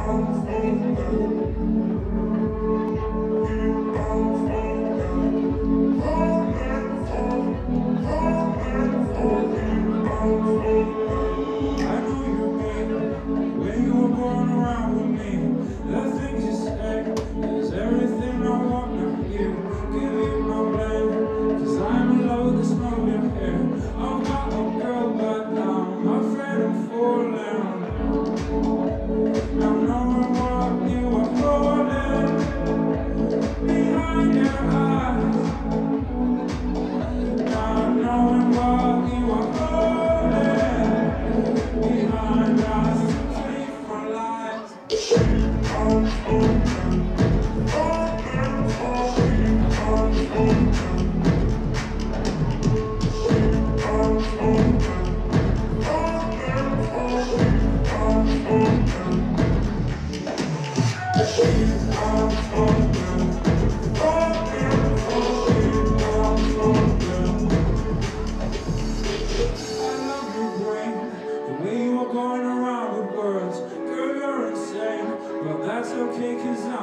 I'm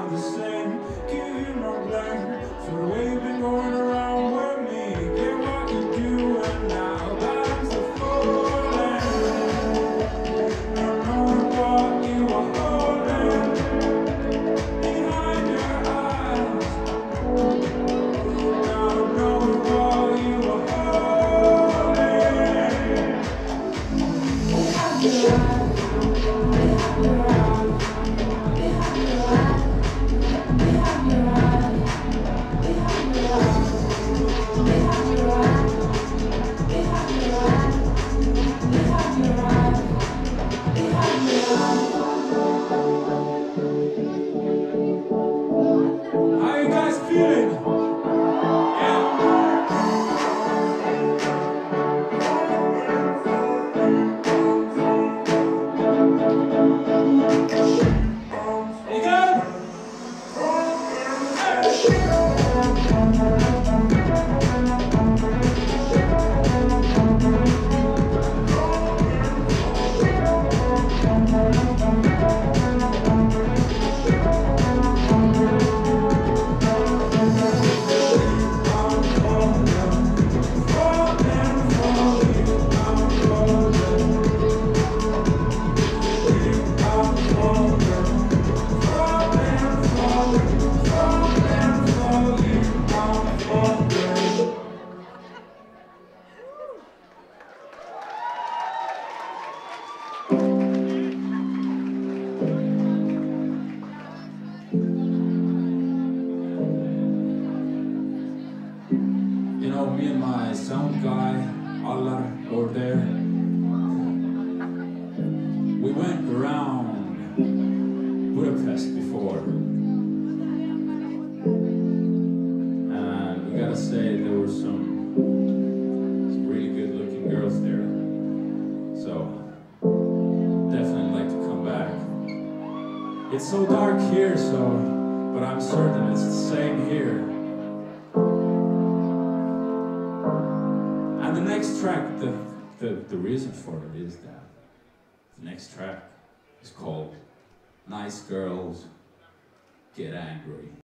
the same. Give you no blame for the way you've been going around You know, me and my sound guy, Allar, over there, we went around Budapest before. And we gotta say, there were some, some really good looking girls there. So, definitely like to come back. It's so dark here, so, but I'm certain it's the same track, the, the, the reason for it is that the next track is called Nice Girls Get Angry.